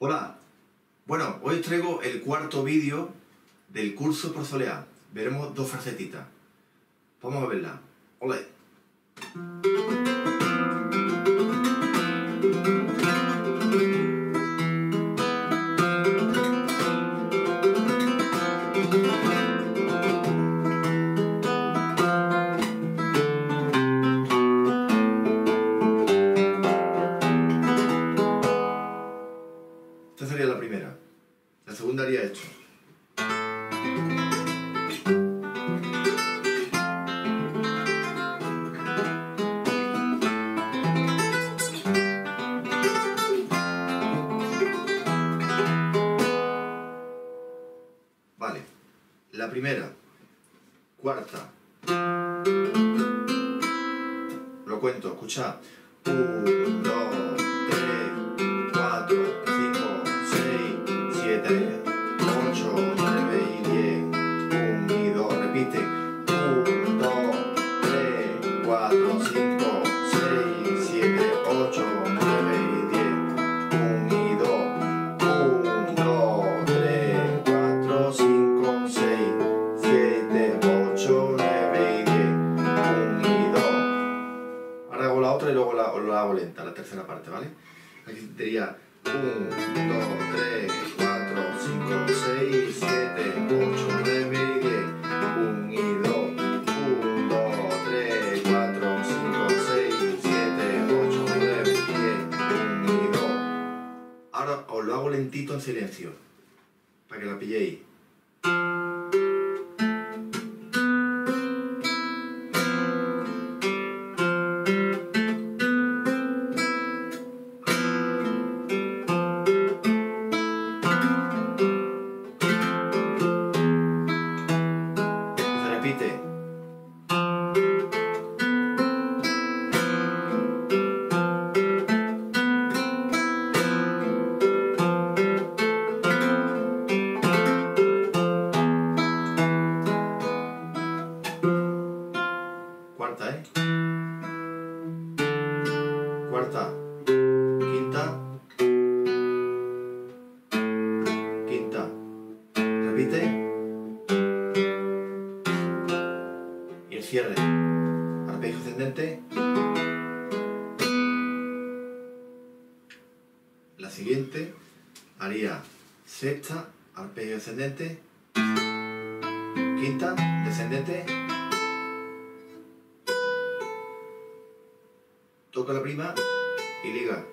Hola, bueno, hoy traigo el cuarto vídeo del curso por soleá. Veremos dos facetitas. Vamos a verla. Hola. Esta sería la primera. La segunda haría esto. Vale. La primera. Cuarta. Lo cuento, escuchad. 1, 2, Ahora hago la otra y luego la, la hago lenta, la tercera parte, ¿vale? Aquí tendría 1, 2, 3, 4, 5, 6, 7, 8, 9 y 10. 1 y 2. 1, 2, 3, 4, 5, 6, 7, 8, 9 y 10. 1 y 2. Ahora os lo hago lentito en silencio, para que la pilléis. Cierre. Arpegio ascendente. La siguiente haría sexta, arpegio ascendente. Quinta, descendente. Toca la prima y liga.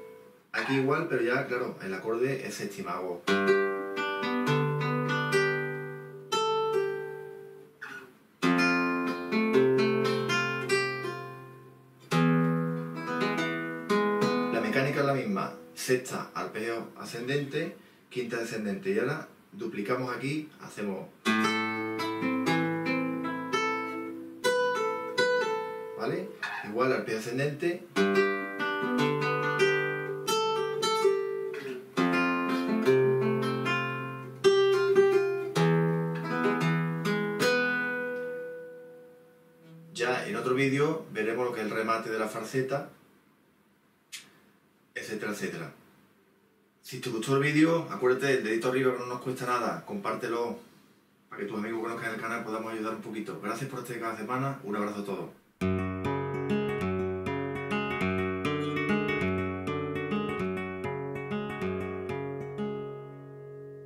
Aquí igual, pero ya, claro, el acorde es séptima. Hago. Mecánica es la misma. Sexta, arpegio ascendente, quinta descendente. Y ahora duplicamos aquí, hacemos... ¿Vale? Igual arpegio ascendente. Ya en otro vídeo veremos lo que es el remate de la farceta, etcétera, etcétera. Si te gustó el vídeo, acuérdate, el dedito arriba que no nos cuesta nada, compártelo para que tus amigos conozcan el canal podamos ayudar un poquito. Gracias por estar cada semana, un abrazo a todos.